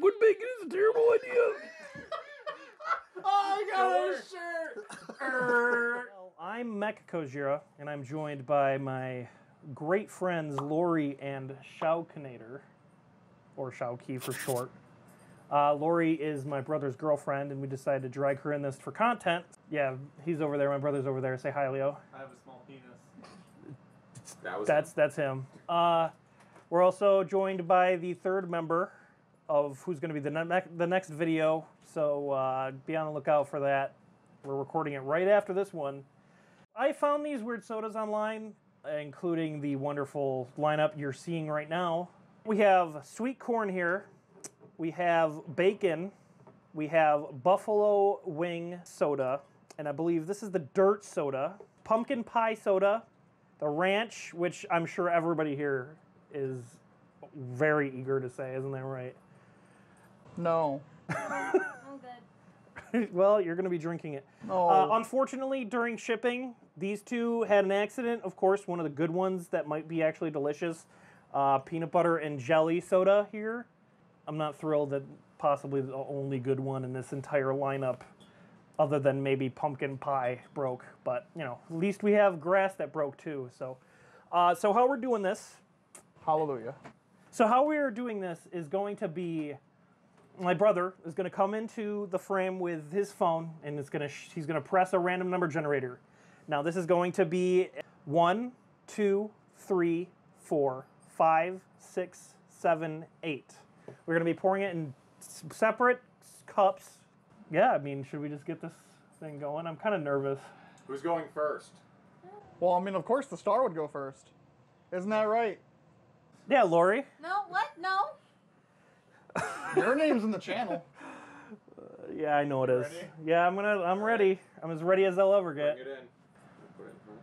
liquid bacon is a terrible idea. Oh, I got a shirt. Well, I'm MechaKojira, and I'm joined by my great friends Laurie and Shawqinator, or Shawqi for short. Uh, Laurie is my brother's girlfriend, and we decided to drag her in this for content. Yeah, he's over there. My brother's over there. Say hi, Leo. I have a small penis. That was That's that's him. Uh, we're also joined by the third member of who's going to be the ne- the next video. So uh, be on the lookout for that. We're recording it right after this one. I found these weird sodas online, including the wonderful lineup you're seeing right now. We have sweet corn here. We have bacon. We have buffalo wing soda, and I believe this is the dirt soda. Pumpkin pie soda, the ranch, which I'm sure everybody here is very eager to say, isn't that right? No. I'm good. well, you're going to be drinking it. No. Uh, unfortunately, during shipping, these two had an accident. Of course, one of the good ones that might be actually delicious uh, peanut butter and jelly soda here. I'm not thrilled that possibly the only good one in this entire lineup, other than maybe pumpkin pie, broke. But, you know, at least we have grass that broke too. So, uh, so how we're doing this Hallelujah. so how we are doing this is going to be my brother is going to come into the frame with his phone and it's going to he's going to press a random number generator. Now this is going to be one, two, three, four, five, six, seven, eight. We're going to be pouring it in separate cups. Yeah, I mean, should we just get this thing going? I'm kind of nervous. Who's going first? Well, I mean, of course the star would go first. Isn't that right? Yeah, Laurie. No, what? No. Your name's in the channel. Yeah, I know it is. ready? Yeah, I'm gonna. I'm ready. I'm as ready as I'll ever Bring get. it in. Put it in.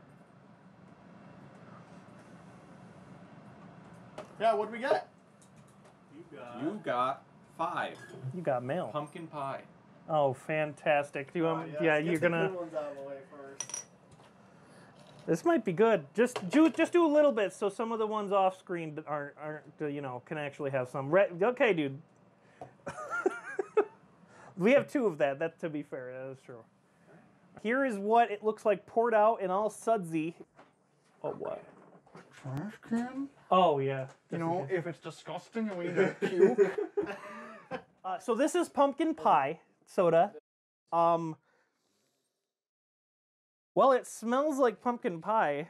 Yeah, what'd we get? You got. You got five. You got mail. Pumpkin pie. Oh, fantastic! Do you Oh, want? yes, yeah, get you're the gonna. good ones out of the way first. This might be good. Just do just do a little bit, so some of the ones off screen aren't aren't uh, you know can actually have some. Re- okay, dude. we have two of that. That to be fair, that is true. Here is what it looks like poured out in all sudsy. Oh what? Trash can? Oh yeah. You know, if it's disgusting and we need to puke. Uh, so this is pumpkin pie soda. Um. Well, it smells like pumpkin pie.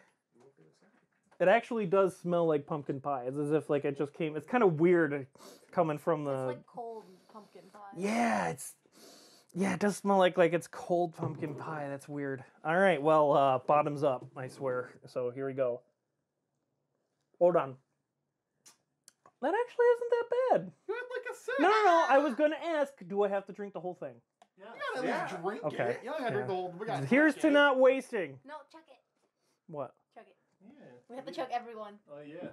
It actually does smell like pumpkin pie. It's as if like it just came. It's kind of weird coming from the. It's like cold pumpkin pie. yeah, it's. Yeah, it does smell like like it's cold pumpkin pie. That's weird. All right, well, uh, bottoms up. I swear. So here we go. Hold on. That actually isn't that bad. You had like a sip. No, no, no. I was going to ask, do I have to drink the whole thing? Yeah. You gotta at least drink Okay. it. You don't gotta drink the whole. We got Here's to not wasting. No, chuck it. What? Chuck it. Yeah. We have to chuck everyone. Oh yeah.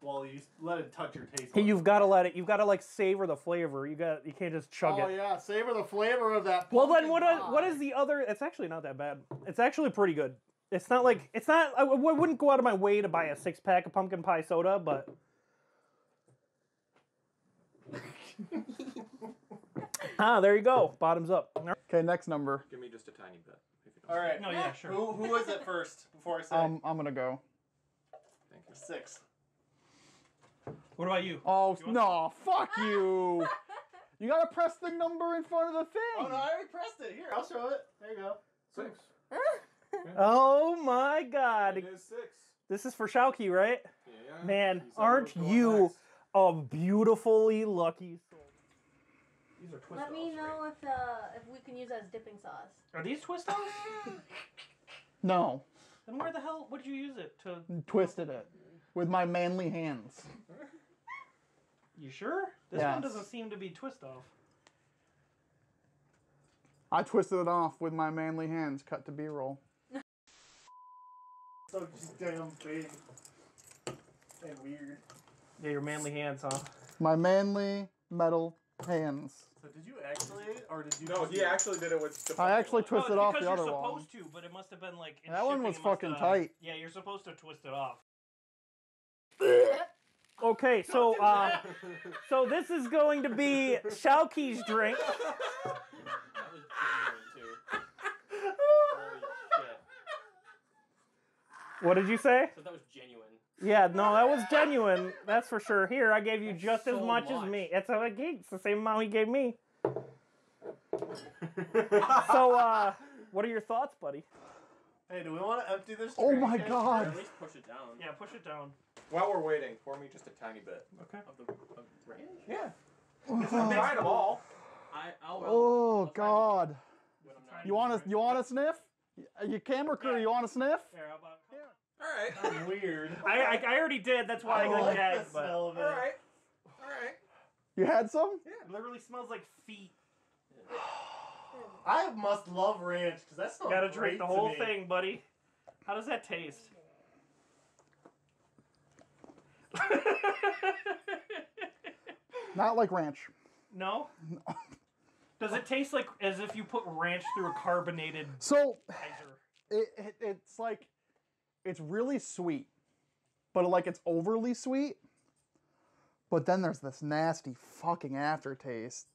Well, you s- let it touch your taste. Hey, buds. you've got to let it. You've got to like savor the flavor. You got. You can't just chug it. Oh it. yeah, savor the flavor of that. Well, then pumpkin what? Are, pie. is the other? It's actually not that bad. It's actually pretty good. It's not like it's not. I w- I wouldn't go out of my way to buy a six pack of pumpkin pie soda, but. ah, there you go. Bottoms up. Okay, next number. Give me just a tiny bit. if you don't All right. No, yeah, sure. Who who was it first? Before I say Um, I'm gonna go. Thank you. six. What about you? Oh You want- no! Fuck you! You gotta press the number in front of the thing. Oh no, I already pressed it. Here, I'll show it. There you go. Six. Oh my God! It is six. This is for Shawqi, right? Yeah. Man, You aren't what was going you next. a beautifully lucky soul? These are twist Let me know if uh, if we can use that as dipping sauce. Are these twist offs? No, then where the hell would you use it to? twisted it with my manly hands. You sure? This one doesn't seem to be twist off. I twisted it off with my manly hands. Cut to B-roll. So just damn big and weird. Yeah, your manly hands, huh? My manly metal hands. So did you actually, or did you? No, he it? actually did it with. the I actually one. twisted no, off it's the because other you're one. supposed to, but it must have been like. in That one was fucking have- tight. Yeah, you're supposed to twist it off. Okay, so uh, so this is going to be Shawqi's drink. That was genuine too. What did you say? So that was genuine. Yeah, no, that was genuine. That's for sure. Here, I gave you That's just as so much, as me. It's how I gave. It's the same amount he gave me. So, uh, what are your thoughts, buddy? hey, do we want to empty this? Oh my can? Or god. at least push it down. Yeah, push it down. While we're waiting, pour me just a tiny bit. Okay. Of the of ranch? Yeah. I'm trying them all. I I'll. Oh I'll god. when I'm not You want to you want to sniff? You camera crew, you want to sniff? Here, how about? All right. Weird. I, I, I already did. That's why I, I got like gagged. the But smell of it. All right. All right. You had some? it literally smells like feet. I must love ranch because that's not. You gotta drink the whole thing, buddy. How does that taste? Not like ranch. no. Does it taste like as if you put ranch through a carbonated So it, it it's like it's really sweet, but like it's overly sweet. But then there's this nasty fucking aftertaste.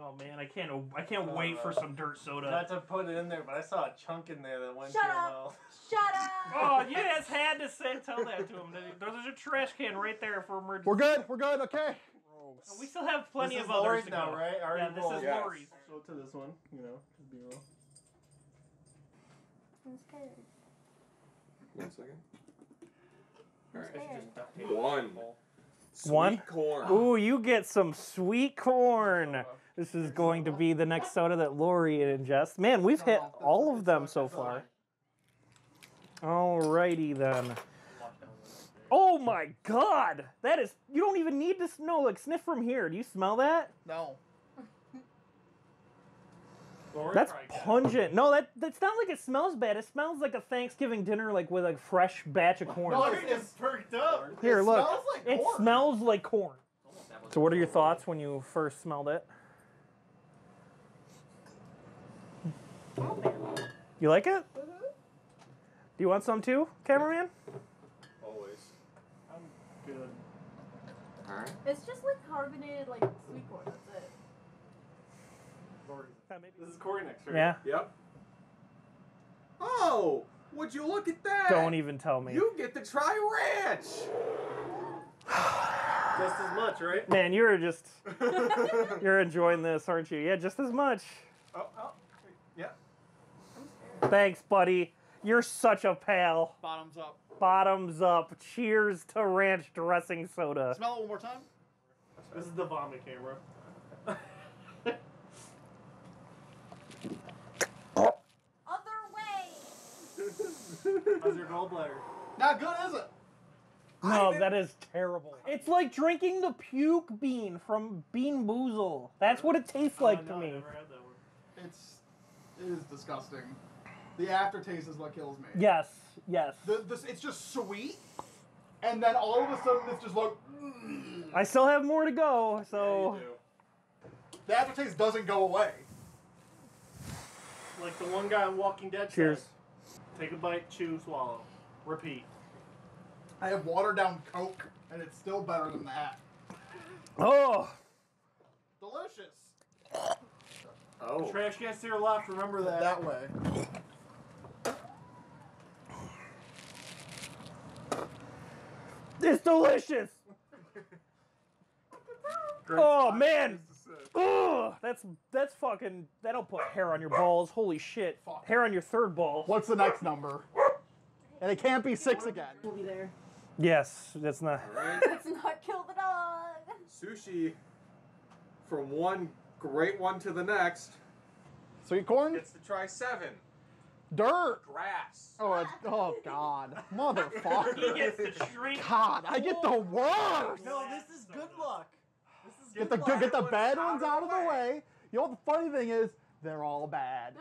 Oh man, I can't. I can't wait for uh, some dirt soda. Not to put it in there, but I saw a chunk in there that went Shut to your up. mouth. Shut up! Oh, you just had to say tell that to him. There's a trash can right there for emergency. We're good. We're good. Okay. We still have plenty this of is others Laurie's to now, go. right? I already Yeah, this rolled. is Yes. Laurie's. Show to this one, you know, just be real. I'm scared. One second. All right. scared. Just duct tape. One. Sweet One? corn. Ooh, you get some sweet corn. This is going to be the next soda that Laurie ingests. Man, we've hit all of them so far. Alrighty then. Oh my god! That is. You don't even need to know. Like, sniff from here. Do you smell that? No. Laurie That's probably got it. pungent. No, that that's not like it smells bad. It smells like a Thanksgiving dinner, like with a fresh batch of corn. Laurie just perked up. Here, it look. Smells like It corn. smells like corn. So, what are your thoughts when you first smelled it? You like it? Do you want some too, cameraman? Always. I'm good. All right. It's just like carbonated, like sweet corn. That's it. Laurie. This is Korey next, right? Yeah. Yep. Oh, would you look at that? Don't even tell me. You get to try ranch. Just as much, right? Man, you're just you're enjoying this, aren't you? Yeah, just as much. Oh, oh. Yeah. Thanks, buddy. You're such a pal. Bottoms up. Bottoms up. Cheers to ranch dressing soda. Smell it one more time. This is the vomit camera. Other way. How's your gallbladder? Not good, is it? No, that is terrible. It's like drinking the puke bean from Bean Boozle. That's what it tastes like to no, I me. never had that one. It's it is disgusting. The aftertaste is what kills me. Yes, yes. The, this, it's just sweet, and then all of a sudden it's just like mm. I still have more to go, Yeah, so you do. the aftertaste doesn't go away. Like the one guy on Walking Dead cheers. said, Take a bite, chew, swallow. Repeat. I have watered down Coke, and it's still better than that. Oh, Delicious. Oh. Trash can's to your left, remember that. That way. it's delicious. Oh man. Ugh, that's that's fucking that'll put hair on your balls. Holy shit. Fuck. Hair on your third ball. What's the next number? And it can't be six again. We'll be there. Yes, that's not All right. Let's not kill the dog. Sushi. From one great one to the next. Sweet corn? Gets to try seven. Dirt. Grass. Oh, it's, oh God, He motherfucker. gets to drink God, I get the worst. No, this is good luck. This Get the bad get the ones bad out ones of out the of the way. way. You know what the funny thing is? They're all bad.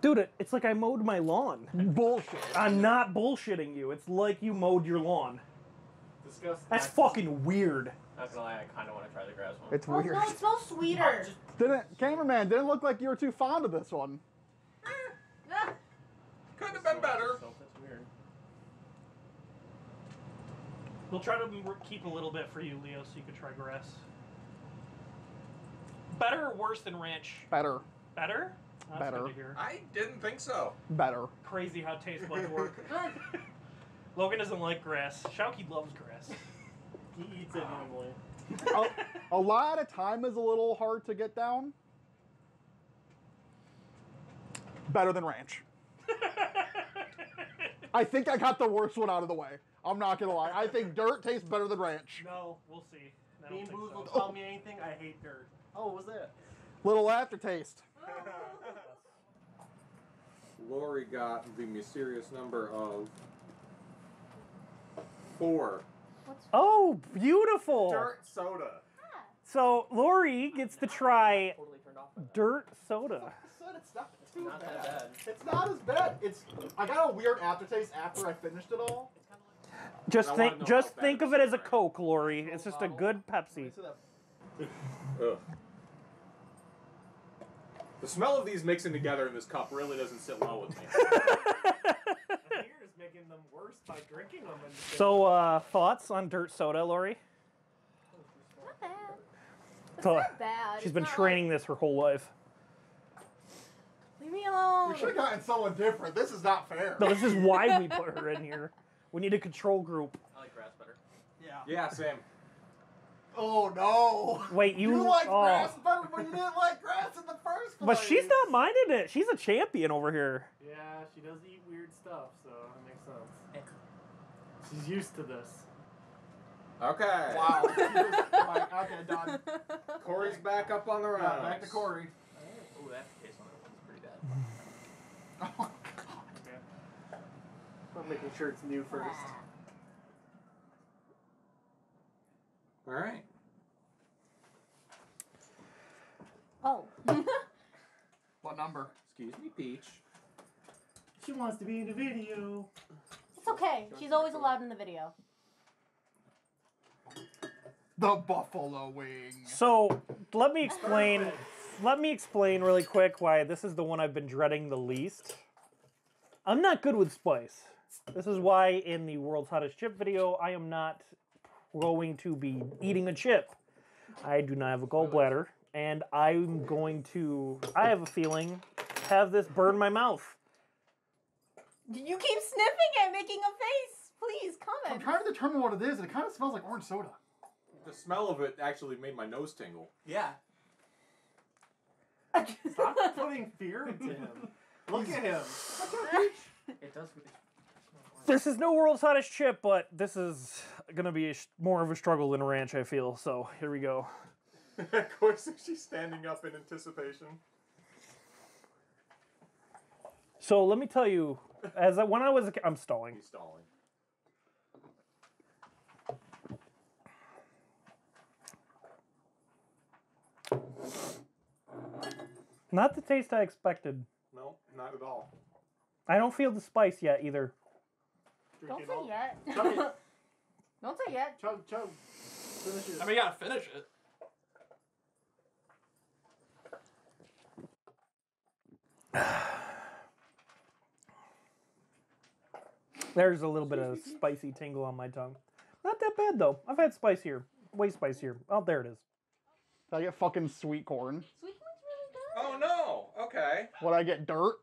Dude, it's like I mowed my lawn. Bullshit. I'm not bullshitting you. It's like you mowed your lawn. Disgusting. That's fucking weird. Not gonna lie, I kind of want to try the grass one. It's Oh, weird. no, it smells sweeter. Didn't cameraman didn't look like you were too fond of this one. Ah, Could have been better. So that's weird. We'll try to keep a little bit for you, Leo, so you can try grass. Better or worse than ranch? Better. Better? That's Better. Good to hear. I didn't think so. Better. Crazy how taste buds work. Logan doesn't like grass. Shawqi loves grass. He eats it normally. a, a lot of time is a little hard to get down. Better than ranch. I think I got the worst one out of the way. I'm not gonna lie. I think dirt tastes better than ranch. no, we'll see. I Bean think Boozled so. tell me anything. I hate dirt. Oh, what was that? Little aftertaste. Laurie got the mysterious number of four. Oh, beautiful! Dirt soda. Ah. So Laurie gets to try Totally turned off. dirt soda. said it's not too Not bad. bad. It's not as bad. It's I got a weird aftertaste after I finished it all. Just think, know just think it of it is, as a? Coke, Laurie. It's just a good Pepsi. Ugh. The smell of these mixing together in this cup really doesn't sit well with me. I think you're just making them worse by drinking them. So, uh, thoughts on dirt soda, Laurie? Not bad. It's So, not bad. She's It's been not training this her whole life. Like, leave me alone. We should have gotten someone different. This is not fair. No, this is why we put her in here. We need a control group. I like grass better. Yeah. yeah, Sam. Oh no. Wait, you? You like oh. grass better, but you didn't like grass in the first place. But she's not minding it. She's a champion over here. Yeah, she does eat weird stuff, so that makes sense. She's used to this. Okay. Wow. Like, okay, done. Korey's back up on the Yeah, round. back to Korey. Oh, that taste on that one's pretty bad. I'm making sure it's new first. All right. Oh. what number? Excuse me, Peach. She wants to be in the video. it's okay. She's always allowed in the video. The buffalo wing. So let me explain. Let me explain really quick why this is the one I've been dreading the least. I'm not good with spice. This is why in the world's hottest chip video, I am not going to be eating a chip. I do not have a gallbladder, and I'm going to. I have a feeling have this burn my mouth. You keep sniffing it, making a face. Please I'm trying to determine what it is, and it kind of smells like orange soda. The smell of it actually made my nose tingle. Yeah. Stop putting fear into him. Look at him. It does. This is no world's hottest chip, but this is gonna be a sh- more of a struggle than a ranch. I feel so. Here we go. of course, she's standing up in anticipation. So let me tell you, as I, when I was, a, I'm stalling. He's stalling. Not the taste I expected. No, not at all. I don't feel the spice yet either. Drink Don't say yet. Chug. Don't say yet. Chug, chug. Finish it. I mean, you gotta finish it. There's a little bit of spicy tingle on my tongue. Not that bad though. I've had spice here, way spicier. Oh, there it is. Did I get fucking sweet corn? Sweet corn's really good. Oh no. Okay. Would I get dirt?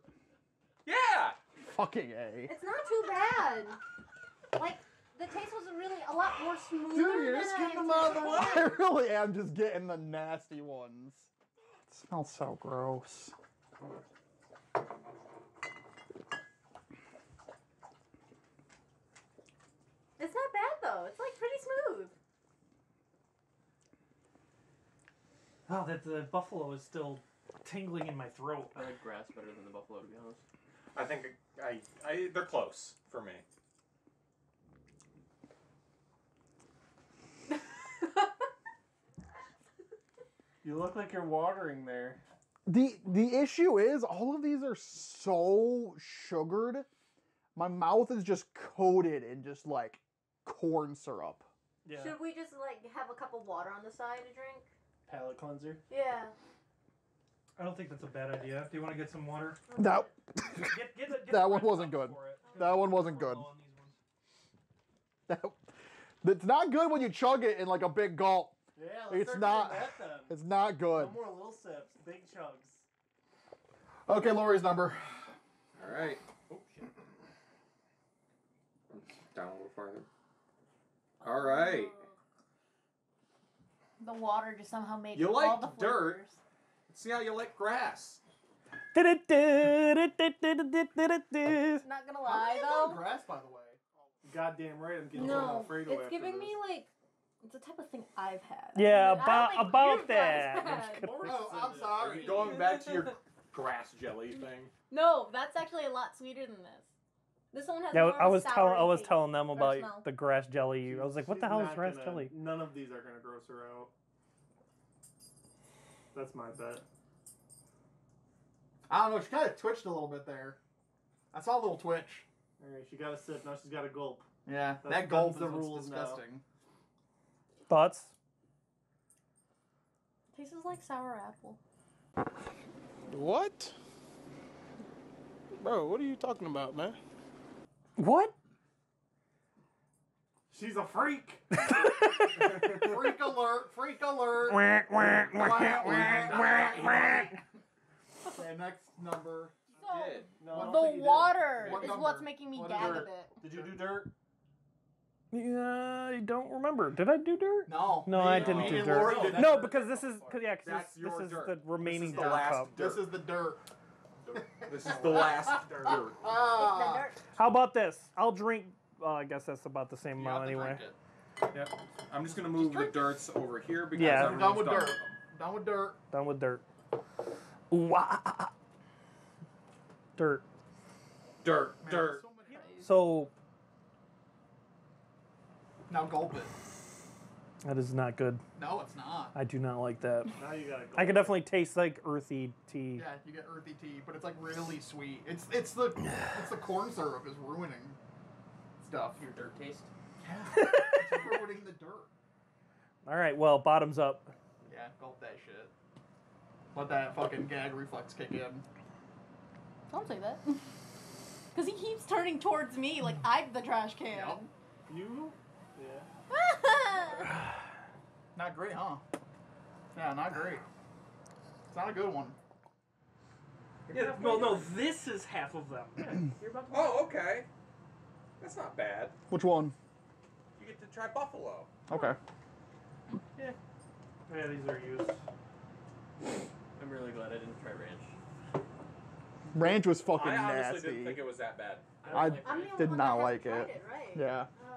Yeah. Fucking A. It's not too bad. Like the taste was really a lot more smooth. Dude, you're just getting them out of the way. I really am just getting the nasty ones. It smells so gross. It's not bad though. It's like pretty smooth. Oh, that the buffalo is still tingling in my throat. I like grass better than the buffalo, to be honest. I think I, I, they're close for me. You look like you're watering there. The the issue is all of these are so sugared. My mouth is just coated in just like corn syrup. Yeah. Should we just like have a cup of water on the side to drink? Palate cleanser. Yeah. I don't think that's a bad idea. Do you want to get some water? That Get, get, get That the one red wasn't cup good. for it. That one wasn't We're good. low on these ones. that, It's not good when you chug it in like a big gulp. Yeah, let's It's start not- doing that then. It's not good. No more little sips, big chugs. Okay, Lori's number. All right. Oh, shit. Down a little farther. All right. The water just somehow made You all like the dirt. flavors. See how you like grass. Not gonna lie though. grass, by the way. Goddamn right, I'm getting No, Alfredo it's giving this. me like it's the type of thing I've had. Yeah, about think about that. I'm. Oh, I'm sorry. going back to your grass jelly thing? No, that's actually a lot sweeter than this. This one has Yeah, I was telling I was telling them about the grass jelly. I was like, what the hell is grass gonna- jelly? None of these are gonna gross her out. That's my bet. I don't know. She kind of twitched a little bit there. I saw a little twitch. Alright, she got a sip, now she's got a gulp. Yeah, That's- that gulp that's the is what's rules now. disgusting. Thoughts? Tastes like sour apple. What? Bro, what are you talking about, man? What? She's a freak! Freak alert! Freak alert! Quack, quack, quack, quack, quack, quack. Okay, next number. So Did. No, the think you did. water What is number? what's making me What gag a bit. Did you do dirt? Yeah, I don't remember. Did I do dirt? No. No, I didn't me do dirt. Laurie No, did No, because this is cause, yeah, 'cause That's this, this is dirt. the This remaining is the dirt last cup. This is the dirt. This is the last dirt. It's Ah. dirt. How about this? I'll drink. Uh, I guess that's about the same You amount anyway. drink. Yep. I'm just gonna move the drink. dirts over here because Yeah. You're done with dirt. them. Done with dirt. Done with dirt. Ooh, ah, ah, ah. Dirt. Dirt, Man, dirt. so many- So Now gulp it. that is not good. No, it's not. I do not like that. Now you gotta go. I can definitely taste like earthy tea. Yeah, you get earthy tea, but it's like really sweet. It's it's the it's the corn syrup is ruining stuff. Your dirt taste. Yeah, it's ruining the dirt. All right, well, bottoms up. Yeah, gulp that shit. Let that fucking gag reflex kick in. Don't say that. Because he keeps turning towards me like I'm the trash can. Yep. You? Yeah. Not great, huh? Yeah, not great. It's not a good one. Yeah, well, no, this is half of them. You're about to. Oh, okay. That's not bad. Which one? You get to try buffalo. Okay. yeah, Yeah, these are used. I'm really glad I didn't try ranch. Ranch was fucking I honestly nasty. didn't think it was that bad. I, don't I- like I'm ranch. only Did one not that like hasn't it. tried right? Yeah. Uh,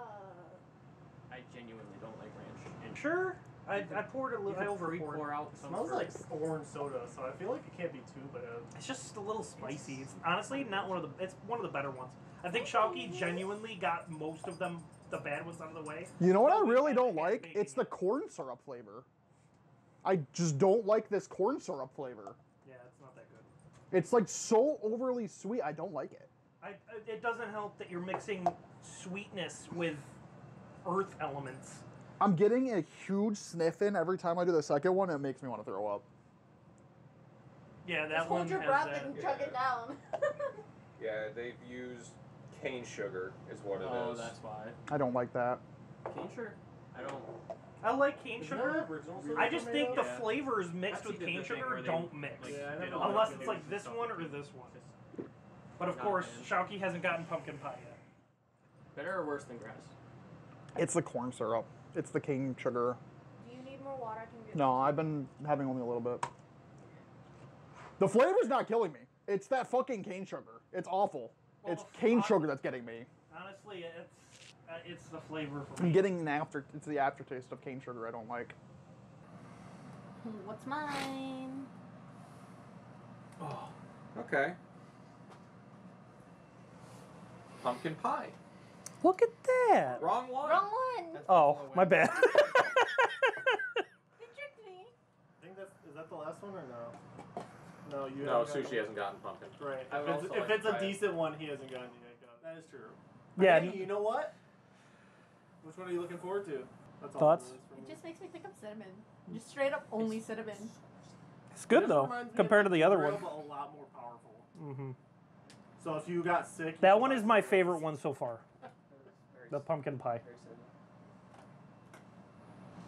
I genuinely don't like ranch. And Sure. I, I poured a little. I could over free poured. pour out It some smells for- like orange soda, so I feel like it can't be too bad. It's just a little spicy. It's honestly not one of the. It's one of the better ones. I think Shawqi genuinely got most of them, the bad ones, out of the way. You know what I really don't like? making It's the corn syrup flavor. I just don't like this corn syrup flavor. Yeah, it's not that good. It's like so overly sweet. I don't like it. I, I- it doesn't help that you're mixing sweetness with earth elements. I'm getting a huge sniff in every time I do the second one. It makes me want to throw up. Yeah, that just one hold your has breath that. and chug it down. Yeah, they've used cane sugar, is what it oh, is. Oh, that's why. I don't like that. Cane sugar? I don't. I like cane Isn't sugar. that original soda I just think the Yeah. flavors mixed I've with cane sugar they, don't mix. like, Yeah, I they never don't Unless it's like this one or this one. But of Not course, a Shawqi hasn't gotten pumpkin pie yet. Better or worse than grass? It's the corn syrup. It's the cane sugar. Do you need more water? I can get No, I've been having only a little bit. The flavor's not killing me. It's that fucking cane sugar. It's awful. Well, it's cane f- sugar that's getting me. Honestly, it's uh, it's the flavor for I'm getting an after. It's the aftertaste of cane sugar I don't like. What's mine? Okay. Pumpkin pie. Look at that. Wrong one. Wrong one. Oh, my bad. You tricked me. I think that's is that the last one or no? No, you. No, haven't sushi hasn't gotten pumpkin. the- Right. I If it's, if like it's a try it. decent one, he hasn't gotten it yet. That is true. Yeah, Hey, you know what? Which one are you looking forward to? That's Thoughts? it is It just makes me think of cinnamon. Just straight up only cinnamon. it's good though compared to the other real, one. a lot more powerful. hmm So if you got sick, you That one is my favorite one so far. Very The pumpkin pie.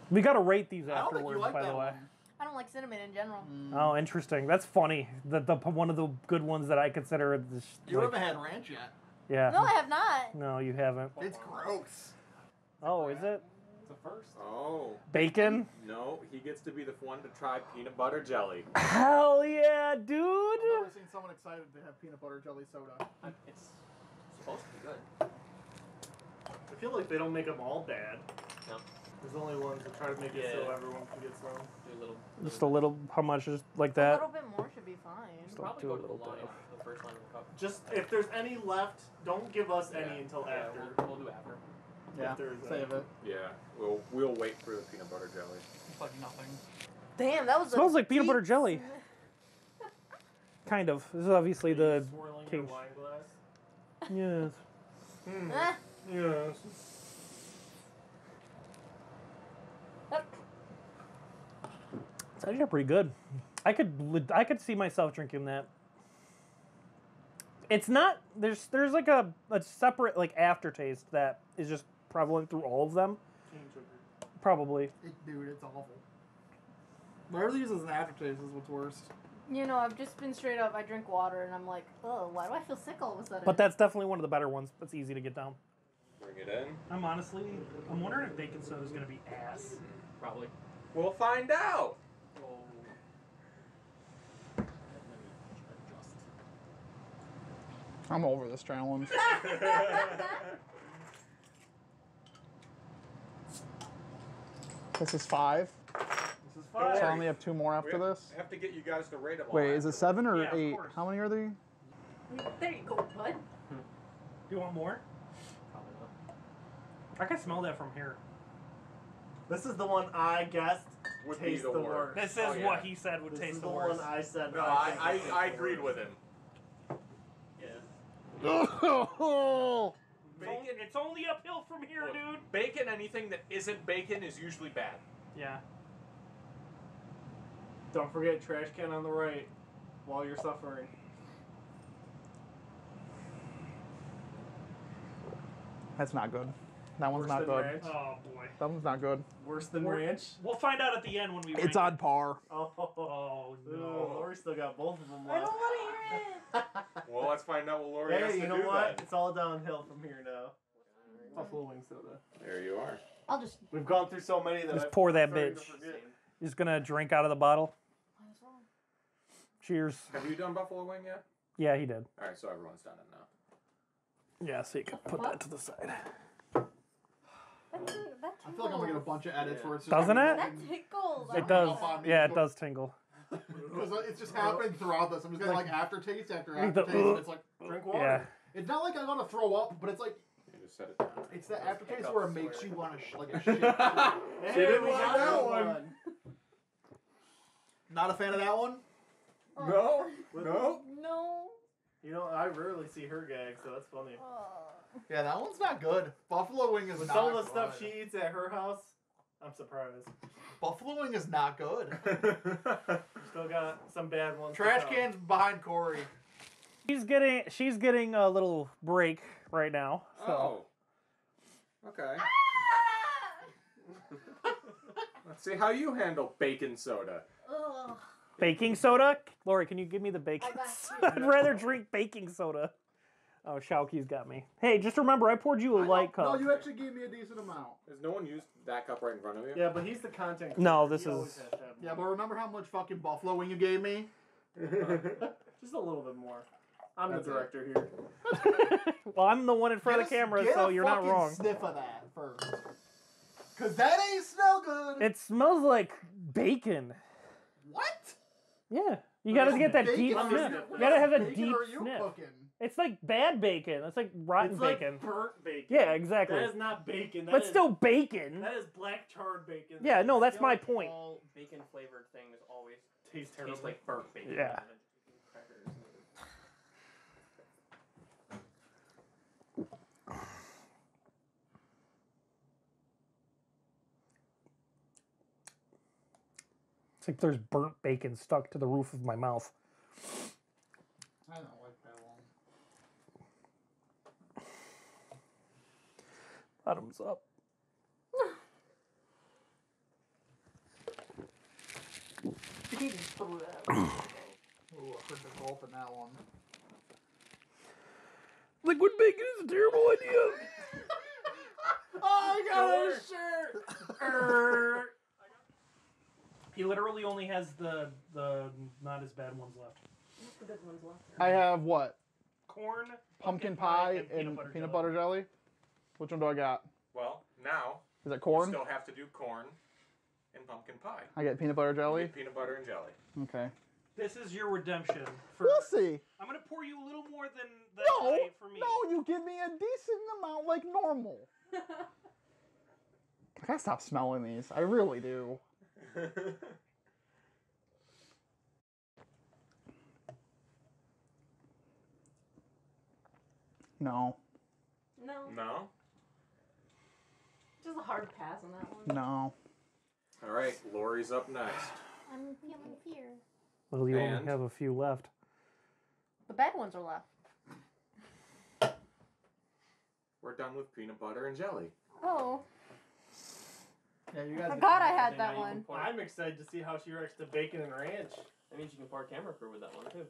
We got to rate these I don't think afterwards, like by that the way. one. I don't like cinnamon in general. Mm. Oh, interesting. That's funny. That the one of the good ones that I consider. This, You like- haven't had ranch yet. yeah. No, I have not. No, you haven't. It's gross. Oh, is it It's a first. Oh bacon? no, he gets to be the one to try peanut butter jelly. Hell yeah, dude! I've never seen someone excited to have peanut butter jelly soda. It's supposed to be good. I feel like they don't make them all bad. No. There's only ones that try to make it so Yeah. everyone can get some. Do a little. Just a little. How much? Just like that? A that. little bit more should be fine. Just Probably do go a to the little line, bit. the first line of the cup. Just if there's any left, don't give us any until yeah, after. We'll, we'll do after. Yeah, there's save it. Yeah, we'll we'll wait for the peanut butter jelly. It's like nothing. Damn, that was. a Smells like peanut deep butter jelly. sniff. Kind of. This is obviously the. swirling king- your wine glass. Yes. Hmm. Ah, Yes. It's actually pretty good. I could I could see myself drinking that. It's not there's there's like a, a separate like aftertaste that is just prevalent through all of them. Cane sugar. Probably. It, dude, it's awful. Whatever they use as an aftertaste is what's worst. you know, I've just been straight up. I drink water and I'm like, oh, why do I feel sick all of a sudden? But that's definitely one of the better ones. It's easy to get down. Bring it in. I'm honestly, I'm wondering if bacon soda is gonna be ass. Probably. We'll find out. Oh. I'm over this challenge. this is five. This is five. So fine. I only have two more after We this. have to get you guys to rate them. Wait, is it seven or Yeah, eight? course. How many are there? there you go, bud. Do you want more? Probably not. I can smell that from here. This is the one I guessed Would be tastes the the worst. worst. This is Oh, yeah. what he said would This taste is the, the worst. one I said. No, I, I, think I, I agreed with him. Yeah. It's only, it's only uphill from here, Look, dude. Bacon, anything that isn't bacon is usually bad. Yeah. Don't forget trash can on the right while you're suffering. That's not good. That one's Worse not than good. ranch. Oh boy. That one's not good. Worse than We're- ranch. We'll find out at the end when we. It's rank on par. Oh, Oh Ooh, no. Laurie still got both of them I left. don't want to hear it. Well, let's find out what Laurie has hey, to you know do what? then. It's all downhill from here now. Buffalo wing soda. There you are. I'll just. We've gone through so many that Just I'm pour that starting to bitch. forget. Just gonna drink out of the bottle. Might as well. Cheers. Have you done buffalo wing yet? Yeah, he did. All right, so everyone's done it now. Yeah, so you can put that to the side. That, that I feel like I'm gonna get a bunch of edits Yeah. where it's just Doesn't gonna it? That tickles. It does. Yeah, it does tingle. Because uh, it's just happening throughout this. I'm just getting like, aftertaste after Like the- aftertaste, and it's like Drink water. Yeah. it's not like I'm gonna throw up, but it's like You just set it down. it's the aftertaste where it makes you want to sh- like a shit. Hey, She didn't we like got that one. one. Not a fan of that one. Oh. No, no. No. You know, I rarely see her gag, so that's funny. Oh. Yeah, that one's not good. Buffalo wing is With not some of the stuff she eats at her house, I'm surprised. Buffalo wing is not good. Still got some bad ones. to Trash come. cans behind Korey. She's getting she's getting a little break right now. So Oh. Okay. Ah! Let's see how you handle bacon soda. Ugh. baking soda. Laurie, can you give me the baking? Soda? I'd rather drink baking soda. Oh, Shawqi's got me. Hey, just remember, I poured you a I light cup. No, you actually gave me a decent amount. Has no one used that cup right in front of you? Yeah, but he's the content. No, this He is- has to have Yeah, but remember how much fucking buffalo wing you gave me? just a little bit more. I'm That's the it. director here. well, I'm the one in front of the camera, so you're not fucking wrong. Sniff of that first, cause that ain't smell good. It smells like bacon. what? Yeah, you gotta get that Bacon deep sniff. You gotta have a bacon deep are you sniff. cooking? It's like bad bacon. It's like rotten it's like bacon. burnt bacon. Yeah, exactly. That is not bacon. That but is- still bacon. that is black charred bacon. Yeah, no, that's my like point. All bacon flavored things always taste terrible. taste like burnt bacon. Yeah. rather than just crackers. It's like there's burnt bacon stuck to the roof of my mouth. I don't like that one. Bottoms up. He just threw that. Ooh, I heard the gulp in that one. Liquid bacon is a terrible idea. Oh, I got a shirt! He literally only has the the not as bad ones left. What's the good ones left? I have what? Corn, Pumpkin pie and peanut butter jelly. Which one do I got? Well, now Is it you corn? still have to do corn and pumpkin pie. I get peanut butter jelly. Peanut butter and jelly. Okay. This is your redemption. For We'll see. I'm gonna pour you a little more than than No, for me. no, you give me a decent amount like normal. I gotta stop smelling these. I really do. No, No. no. Just a hard pass on that one. no. All right, Laurie's up next. I'm feeling fear. Well, you only have a few left. The bad ones are left. We're done with peanut butter and jelly. Oh. Yeah, you I guys. forgot I Then had now that you one. can I'm excited to see how she reacts to bacon and ranch. That means you can pour camera crew with that one too.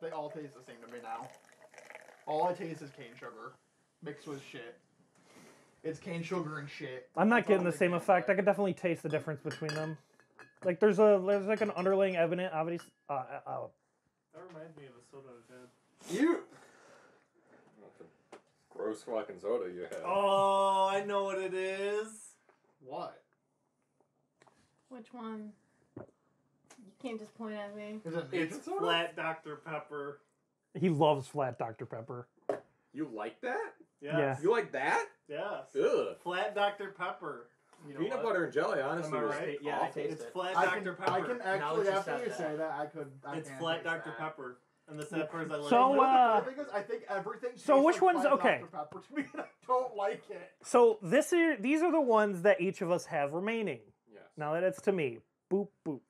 They all taste the same to me now. All I taste is cane sugar, mixed with shit. It's cane sugar and shit. I'm not getting the same effect. I like. could definitely taste the difference between them. Like there's a there's like an underlying evident obvious uh, uh, uh, That reminds me of a soda I've had. You. Gross fucking soda you have. Oh, I know what it is. What? Which one? You can't just point at me. Is it It's flat Dr. Pepper. he loves flat Dr Pepper. You like that? Yes. Yeah. You like that? Yes. Ugh. Flat Dr. Pepper. You know Peanut what? butter and jelly, honestly, Am I was right? Yeah, I awful. taste It's it. flat I Dr. can, Pepper. I can actually, that you after said you that. say that, I could. I It's can flat taste Dr. that. Pepper. And the sad part is I like So, it. The uh, thing is, I think everything. so tastes which like one's- flat okay. Dr. Pepper to me, and I don't like it. So this is these are the ones that each of us have remaining. Yes. Now that it's to me. Boop boop. Oh,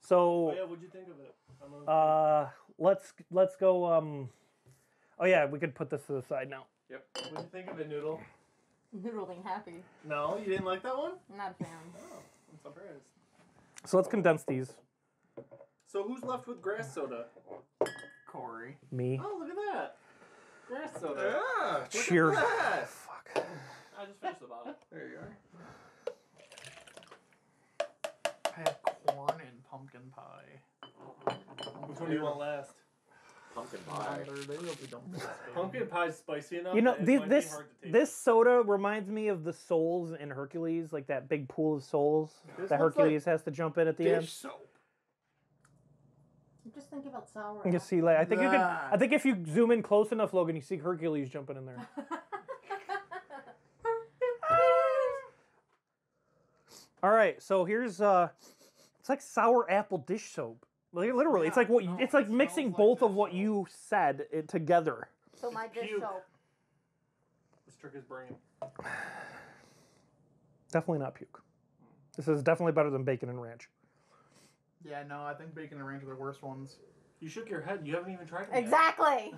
So yeah, what'd you think of it? I'm on- uh let's let's go um oh yeah, we could put this to the side now. Yep. What do you think of it, Noodle? Noodle ain't happy. No, you didn't like that one? I'm not a fan. Oh, I'm surprised. So let's condense these. So who's left with grass soda? Korey. Me. Oh, look at that. Grass soda. Yeah. look at Cheers. that. Fuck. I just finished the bottle. There you are. I have corn and pumpkin pie. Which one do you want last? Pumpkin pie. Neither, they really don't taste good. Pumpkin pie's spicy enough. You know, that it thi- might be this hard to taste. this soda reminds me of the souls in Hercules, like that big pool of souls This that looks like Hercules has to jump in at the Dish end. soap. I'm just thinking about sour. You can see, like, I think you can. I think if you zoom in close enough, Logan, you see Hercules jumping in there. All right, so here's uh, it's like sour apple dish soap. Like, Literally, it's like what no, it's like it mixing smells like both of what soap. you said it together. so my dish Puke. soap. Let's trick his brain. Definitely not puke. This is definitely better than bacon and ranch. Yeah, no, I think bacon and ranch are the worst ones. You shook your head. You haven't even tried it yet. Exactly.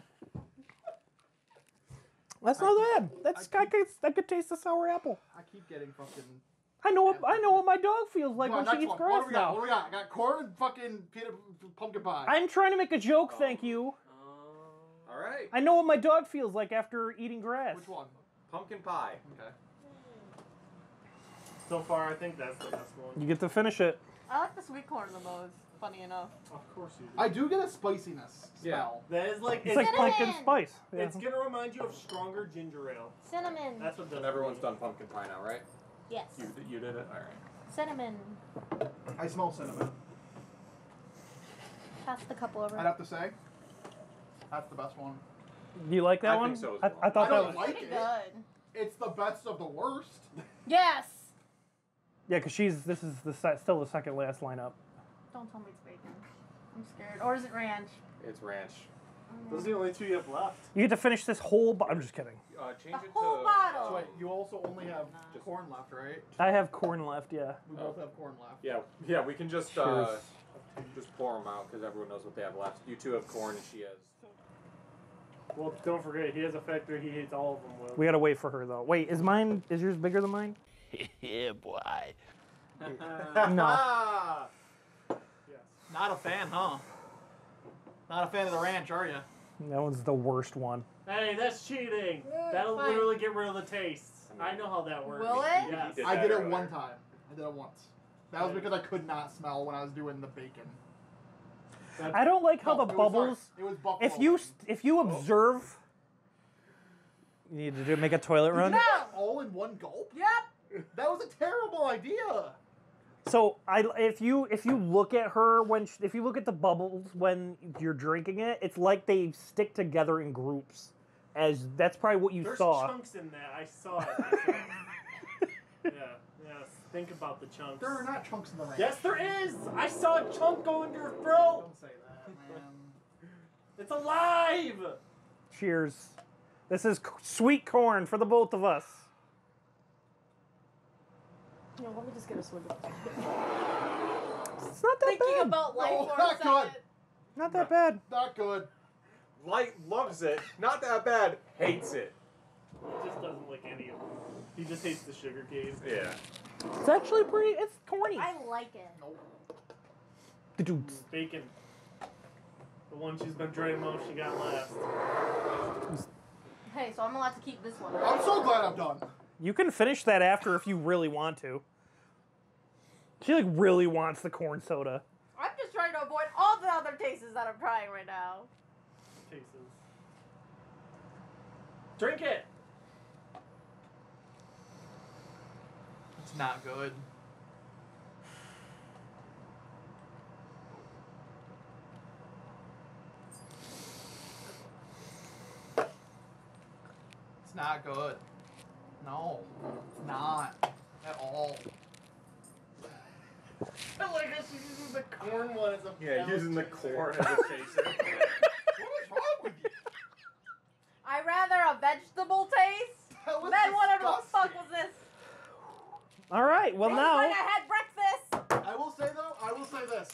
That's not bad. That's I, could I could taste the sour apple. I keep getting fucking. I know what I know what my dog feels like on, when she next eats one. What grass do we got? now. What do we got? I got corn and fucking peanut pumpkin pie. I'm trying to make a joke, thank you. Uh, All right. I know what my dog feels like after eating grass. Which one? Pumpkin pie. Okay. So far, I think that's the best one. You get to finish it. I like the sweet corn the most. Funny enough. Of course you do. I do get a spiciness Yeah. smell. that is like It's it's, like pumpkin spice. Yeah. it's gonna remind you of stronger ginger ale. Cinnamon. That's what. And everyone's done pumpkin pie now, right? Yes. You you did it. All right. Cinnamon. I smell cinnamon. Pass the cup over. I'd have to say. That's the best one. Do you like that one? I one? think so as I, well. I thought I that don't was like Pretty it. good. It's the best of the worst. Yes. yeah, because she's this is the se- still the second last lineup. Don't tell me it's bacon. I'm scared. Or is it ranch? It's ranch. Those are the only two you have left. You get to finish this whole. Bo- I'm just kidding. Uh, change A it whole to. bottle. So wait, you also only have Just- corn left, right? I have corn left. Yeah. We both have corn left. Yeah, yeah. We can just Cheers. uh, just pour them out because everyone knows what they have left. You two have corn and she has. Well, don't forget, he has a factory he hates all of them with. We gotta wait for her though. Wait, is mine? Is yours bigger than mine? yeah, boy. No. Ah! Yes. Not a fan, huh? Not a fan of the ranch, are you? That one's the worst one. Hey, that's cheating. Yeah, That'll fine. literally get rid of the taste. I know how that works. Will it? Yes. Did I did it earlier. one time. I did it once. That was because I could not smell when I was doing the bacon. I don't like how No, the it was, sorry, bubbles. it was buffalo. If you if you observe, you need to do, make a toilet run. do that all in one gulp? Yep. That was a terrible idea. So I if you if you look at her when sh if you look at the bubbles when you're drinking it, it's like they stick together in groups. As that's probably what you There's saw. chunks in that. I saw it. myself. yeah. Yes. Think about the chunks. There are not chunks in the ranch. Yes, there is. I saw a chunk go into your throat. Don't say that, man. It's alive. Cheers. This is c- sweet corn for the both of us. You know, let me just get a swig of It's not that Thinking bad. about life No, for a not second. good. Not that bad. Not good. Light loves it. Not that bad. Hates it. He just doesn't like any of it. He just hates the sugar cane. Yeah. It's actually pretty. It's corny. I like it. Doo-doo-ts. Bacon. The one she's been dreading most, she got last. Hey, so I'm allowed to keep this one. I'm so glad I'm done. You can finish that after if you really want to. She like really wants the corn soda. I'm just trying to avoid all the other tastes that I'm trying right now. Tastes. Drink it. It's not good. It's not good. No, it's not at all. I like how she's using the corn one as a Yeah, palate using the corn as a chaser. What is wrong with you? I rather a vegetable taste That was than whatever the fuck disgusting. was this. All right. Well It's now. like I had breakfast. I will say though, I will say this.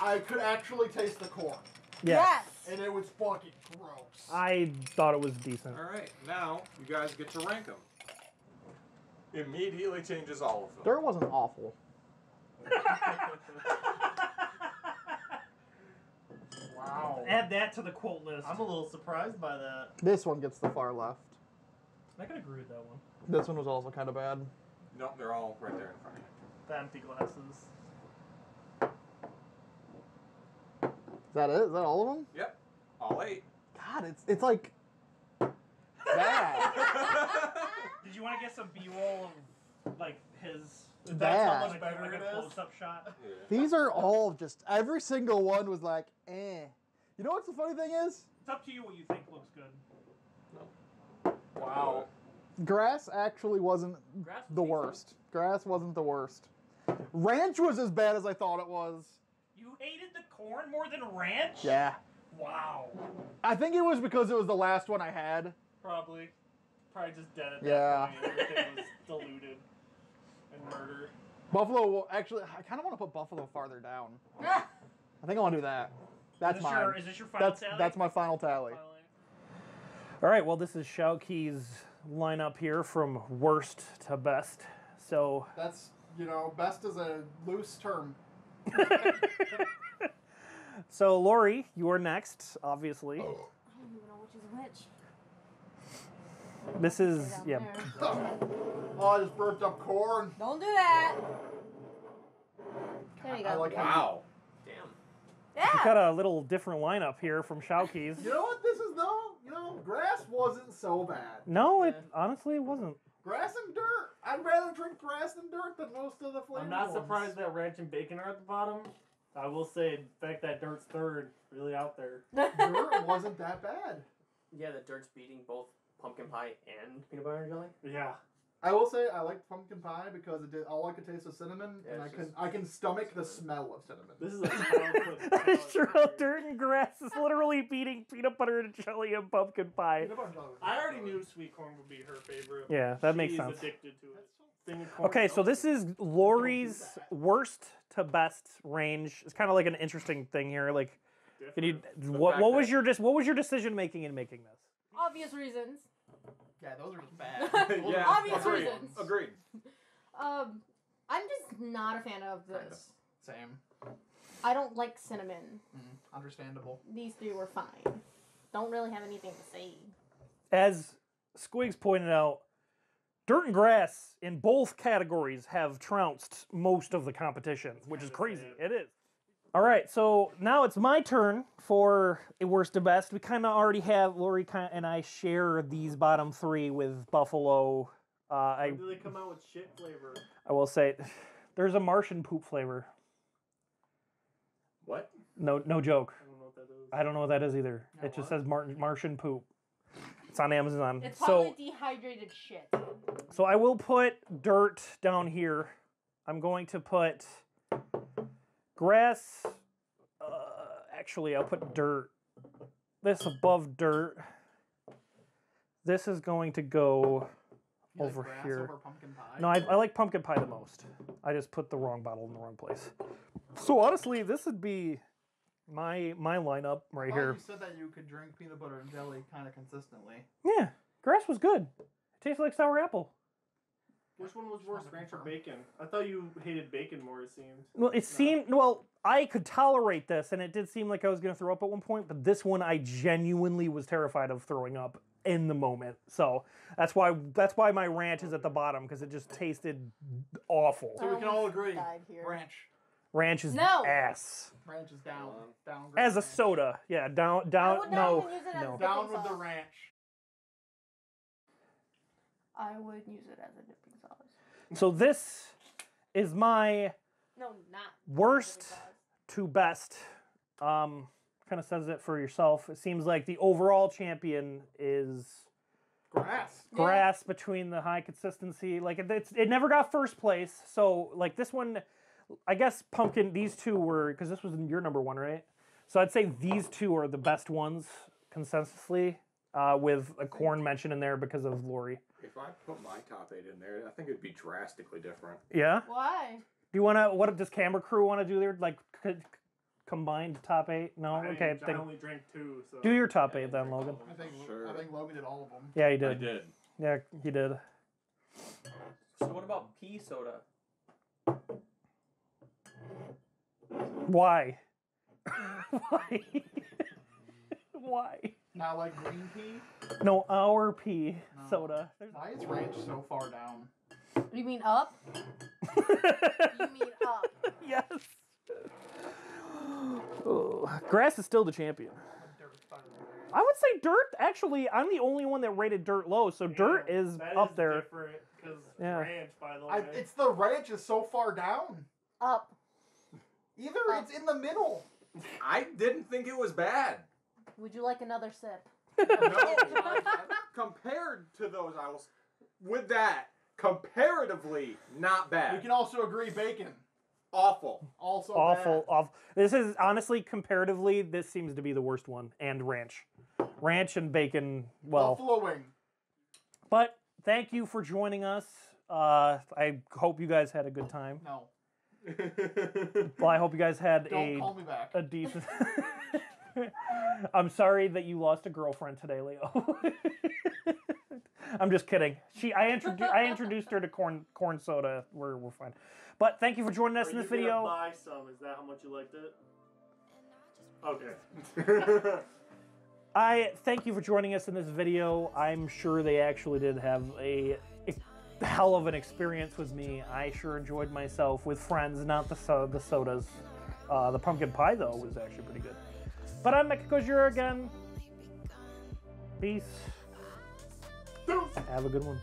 I could actually taste the corn, Yes. And it was fucking gross. I thought it was decent. All right, now you guys get to rank them. Immediately changes all of them. Dirt wasn't awful. wow. Add that to the quote list. I'm a little surprised by that. This one gets the far left. I can agree with that one. This one was also kind of bad. No, they're all right there in front of you. The empty glasses. Is that it? Is that all of them? Yep, all eight. God, it's it's like bad. Did you want to get some B-roll of like his? Bad. That's how much Like- better like it a is. close-up Close-up shot. These are all just every single one was like, eh. You know what's the funny thing is? It's up to you what you think looks good. Wow. Grass actually wasn't Grass was the decent. worst. Grass wasn't the worst. Ranch was as bad as I thought it was. You hated the corn more than ranch? Yeah. Wow. I think it was because it was the last one I had. Probably. Probably just dead at that Yeah. point. Everything was diluted and murder. Buffalo will actually I kind of want to put Buffalo farther down. I think I want to do that. That's is mine. Your, is this your final that's tally? that's my final tally. All right. Well, this is Shawqi's lineup here from worst to best. So That's you know, best is a loose term. So, Laurie, you're next, obviously. I don't even know which is which. This is, yeah. there. Oh, I just burped up corn. Don't do that. There you I go. like how Wow. Damn. We've yeah. got a little different lineup here from Shawqi's. You know what this is though? You know, grass wasn't so bad. No, it honestly it wasn't. Grass and dirt. I'd rather drink grass than dirt than most of the flavors. I'm not surprised that ranch and bacon are at the bottom. I will say, in fact that dirt's third, really out there. dirt wasn't that bad. Yeah, the dirt's beating both pumpkin pie and peanut butter and jelly. Yeah. I will say I liked pumpkin pie because it did all I could taste was cinnamon, Yeah, and I it's can just- I can stomach the smell of cinnamon. This is a childhood That's true. Dirt and grass is literally beating peanut butter and jelly and pumpkin pie. Peanut butter and jelly I already knew sweet corn would be her favorite. Yeah, that makes She's sense. addicted to it. Thing with corn Okay, so milk. this is Laurie's worst to best range. It's kind of like an interesting thing here. Like, can you? Different. What, fact what was that- your dis- What was your decision making in making this? Obvious reasons. Yeah, those are just bad. yeah. Obvious agreed. reasons. Agreed. Um, I'm just not a fan of Kinda. this. Same. I don't like cinnamon. Mm, understandable. These three were fine. Don't really have anything to say. As Squigs pointed out, dirt and grass in both categories have trounced most of the competition, which is crazy. It is. All right, so now it's my turn for worst to best. We kind of already have Laurie and I share these bottom three with Buffalo. Uh, I When do they come out with shit flavor? I will say, there's a Martian poop flavor. What? No, no joke. I don't know what that is. I don't know what that is either. No, it just what? says Mar- Martian poop. It's on Amazon. It's so probably dehydrated shit. So I will put dirt down here. I'm going to put grass. Uh, actually, I'll put dirt. This above dirt. This is going to go. You like Over grass here. Over pumpkin pie? No, I, I like pumpkin pie the most. I just put the wrong bottle in the wrong place. So honestly, this would be my my lineup right Thought here. You said that you could drink peanut butter and jelly kind of consistently. Yeah, grass was good. It tastes like sour apple. Which one was worse, ranch or bacon? I thought you hated bacon more. It seemed. Well, it seemed well. I could tolerate this, and it did seem like I was going to throw up at one point. But this one, I genuinely was terrified of throwing up in the moment. So that's why that's why my ranch is at the bottom because it just tasted awful. So we can all agree. died here. Ranch. Ranch is No. ass Ranch is down. Down. as a ranch. soda. Yeah, down I down. would not No, even use it as no. a Down with the ranch. I would use it as a dipping sauce. So this is my No, not worst to best. Um, kind of says it for yourself. It seems like the overall champion is Grass. Yeah. grass between the high consistency. Like it, it's, it never got first place. So like this one, I guess pumpkin. These two were because this was your number one, right? So I'd say these two are the best ones consensusly, uh, with a corn mention in there because of Laurie. If I put my top eight in there, I think it'd be drastically different. Yeah. Why? Do you want to? What does camera crew want to do there? Like c- combined top eight? No. I, okay. I Then only drank two. So do your top Yeah, eight then, Logan. I think Sure. I think Logan did all of them. Yeah, he did. I did. Yeah, he did. So what about pea soda? Why? Why? Why? Not like green pea. No, our pea No. soda. There's- Why is ranch so far down? Do you mean up? You mean up? yes. Oh, grass is still the champion. I would say dirt. Actually, I'm the only one that rated dirt low, so dirt is that up is there. Different because Yeah. ranch, by the way. I, it's the ranch is so far down. Up. Either it's in the middle. I didn't think it was bad. Would you like another sip? No, compared to those, I was with that comparatively not bad. We can also agree bacon. Awful. Also awful, bad. awful. This is honestly comparatively, this seems to be the worst one. And ranch, ranch and bacon. Well, Buffalo wing. but thank you for joining us. Uh, I hope you guys had a good time. No. Well, I hope you guys had Don't a call me back. a decent. I'm sorry that you lost a girlfriend today, Leo. I'm just kidding. She, I introduced, I introduced her to corn, corn soda. We're, we're fine. But thank you for joining us Are in this gonna video. Buy some. Is that how much you liked it? Okay. I thank you for joining us in this video. I'm sure they actually did have a, a hell of an experience with me. I sure enjoyed myself with friends, not the so- the sodas. Uh, the pumpkin pie though was actually pretty good. But I'm MechaKojira again. Peace. Have a good one.